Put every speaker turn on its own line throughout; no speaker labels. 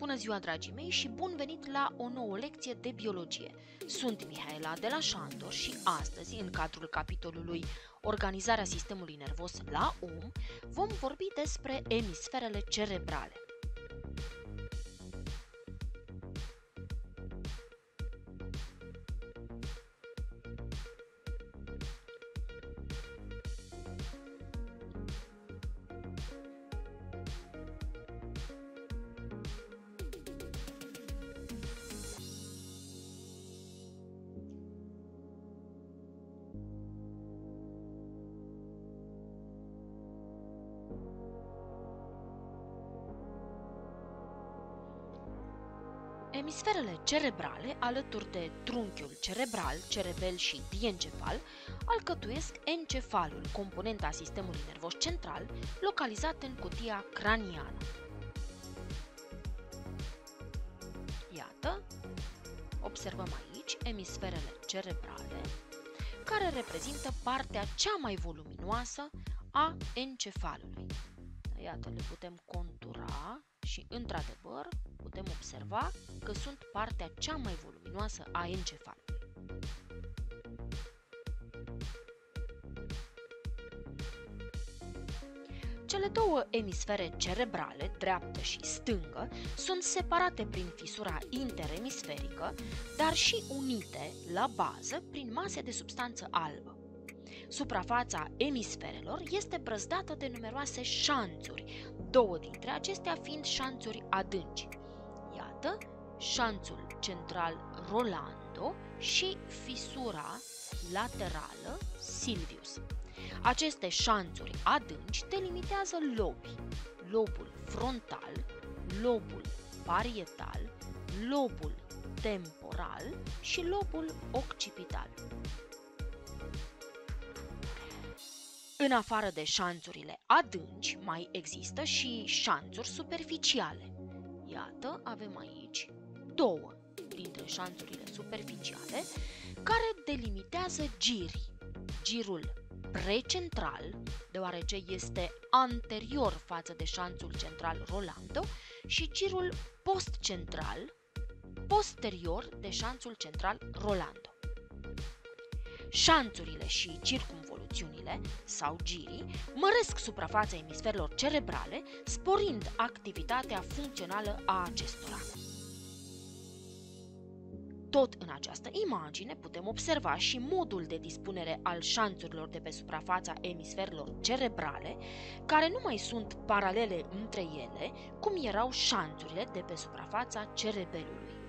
Bună ziua, dragii mei, și bun venit la o nouă lecție de biologie. Sunt Mihaela de la Șandor și astăzi, în cadrul capitolului Organizarea sistemului nervos la om, vom vorbi despre emisferele cerebrale. Emisferele cerebrale, alături de trunchiul cerebral, cerebel și diencefal, alcătuiesc encefalul, componenta sistemului nervos central, localizat în cutia craniană. Iată, observăm aici emisferele cerebrale, care reprezintă partea cea mai voluminoasă a encefalului. Iată, le putem contura și, într-adevăr, putem observa că sunt partea cea mai voluminoasă a encefalului. Cele două emisfere cerebrale, dreaptă și stângă, sunt separate prin fisura interemisferică, dar și unite la bază prin mase de substanță albă. Suprafața emisferelor este brăzdată de numeroase șanțuri, două dintre acestea fiind șanțuri adânci. Iată, șanțul central Rolando și fisura laterală Silvius. Aceste șanțuri adânci delimitează lobii, lobul frontal, lobul parietal, lobul temporal și lobul occipital. În afară de șanțurile adânci, mai există și șanțuri superficiale. Iată, avem aici două dintre șanțurile superficiale care delimitează girii. Girul precentral, deoarece este anterior față de șanțul central Rolando, și girul postcentral, posterior de șanțul central Rolando. Șanțurile și circumvoluțiunile sau girii măresc suprafața emisferelor cerebrale, sporind activitatea funcțională a acestora. Tot în această imagine putem observa și modul de dispunere al șanțurilor de pe suprafața emisferelor cerebrale, care nu mai sunt paralele între ele, cum erau șanțurile de pe suprafața cerebelului.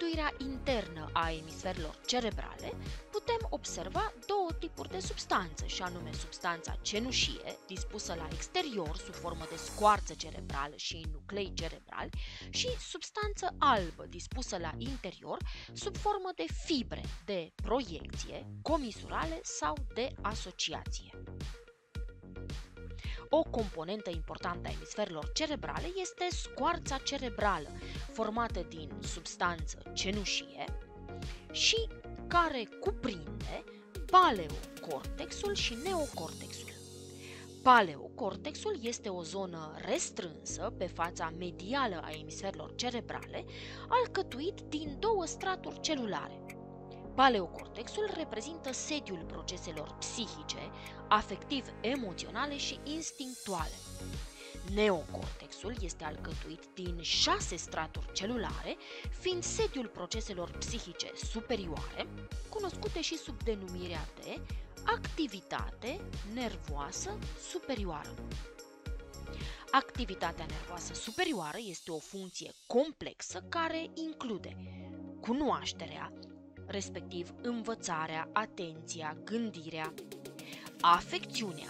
Alcătuirea internă a emisferelor cerebrale putem observa două tipuri de substanță, și anume substanța cenușie, dispusă la exterior sub formă de scoarță cerebrală și nuclei cerebrali, și substanță albă, dispusă la interior sub formă de fibre de proiecție, comisurale sau de asociație. O componentă importantă a emisferelor cerebrale este scoarța cerebrală, formată din substanță cenușie și care cuprinde paleocortexul și neocortexul. Paleocortexul este o zonă restrânsă pe fața medială a emisferelor cerebrale, alcătuit din două straturi celulare. Paleocortexul reprezintă sediul proceselor psihice, afectiv-emoționale și instinctuale. Neocortexul este alcătuit din șase straturi celulare, fiind sediul proceselor psihice superioare, cunoscute și sub denumirea de activitate nervoasă superioară. Activitatea nervoasă superioară este o funcție complexă care include cunoașterea, respectiv învățarea, atenția, gândirea, afecțiunea,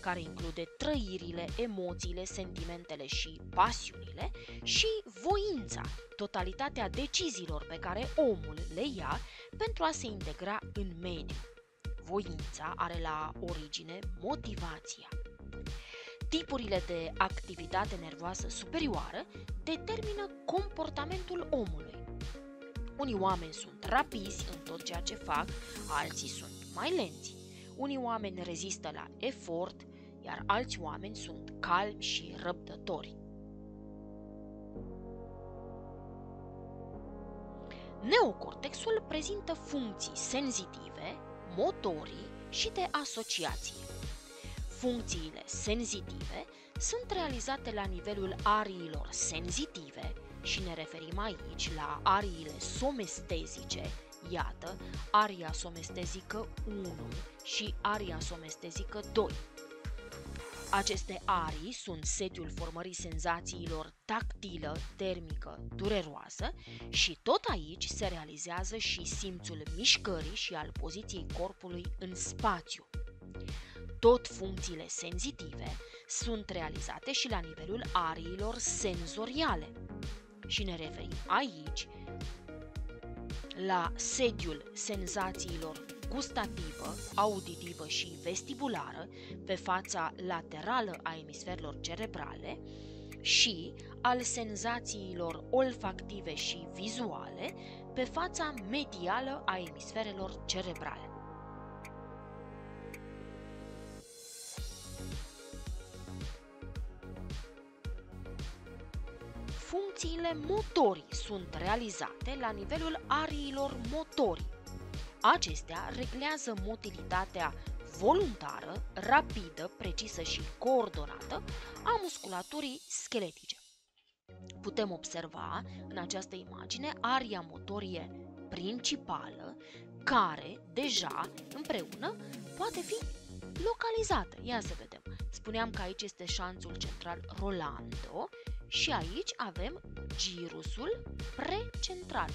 care include trăirile, emoțiile, sentimentele și pasiunile, și voința, totalitatea deciziilor pe care omul le ia pentru a se integra în mediu. Voința are la origine motivația. Tipurile de activitate nervoasă superioară determină comportamentul omului. Unii oameni sunt rapizi în tot ceea ce fac, alții sunt mai lenți. Unii oameni rezistă la efort, iar alți oameni sunt calmi și răbdători. Neocortexul prezintă funcții senzitive, motorii și de asociație. Funcțiile senzitive sunt realizate la nivelul ariilor senzitive și ne referim aici la ariile somestezice, iată, aria somestezică 1 și aria somestezică 2. Aceste arii sunt sediul formării senzațiilor tactilă, termică, dureroasă și tot aici se realizează și simțul mișcării și al poziției corpului în spațiu. Tot funcțiile senzitive sunt realizate și la nivelul ariilor senzoriale. Și ne referim aici la sediul senzațiilor gustativă, auditivă și vestibulară pe fața laterală a emisferelor cerebrale și al senzațiilor olfactive și vizuale pe fața medială a emisferelor cerebrale. Funcțiile motorii sunt realizate la nivelul ariilor motorii. Acestea reglează motilitatea voluntară, rapidă, precisă și coordonată a musculaturii scheletice. Putem observa în această imagine aria motorie principală, care deja împreună poate fi localizată. Ia să vedem. Spuneam că aici este șanțul central Rolando și aici avem girusul precentral.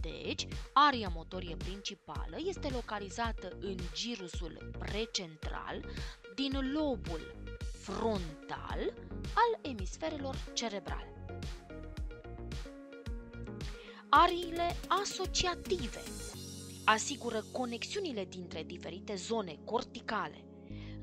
Deci, aria motorie principală este localizată în girusul precentral din lobul frontal al emisferelor cerebrale. Ariile asociative asigură conexiunile dintre diferite zone corticale.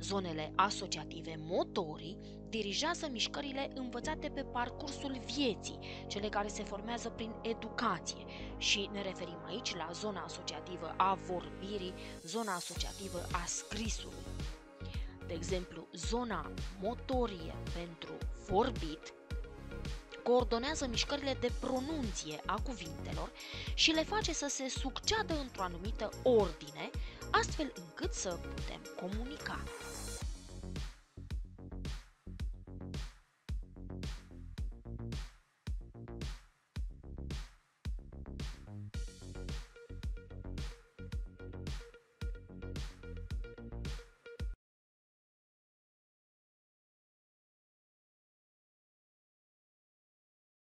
Zonele asociative motorii dirigează mișcările învățate pe parcursul vieții, cele care se formează prin educație și ne referim aici la zona asociativă a vorbirii, zona asociativă a scrisului. De exemplu, zona motorie pentru vorbit coordonează mișcările de pronunție a cuvintelor și le face să se succeadă într-o anumită ordine, astfel încât să putem comunica.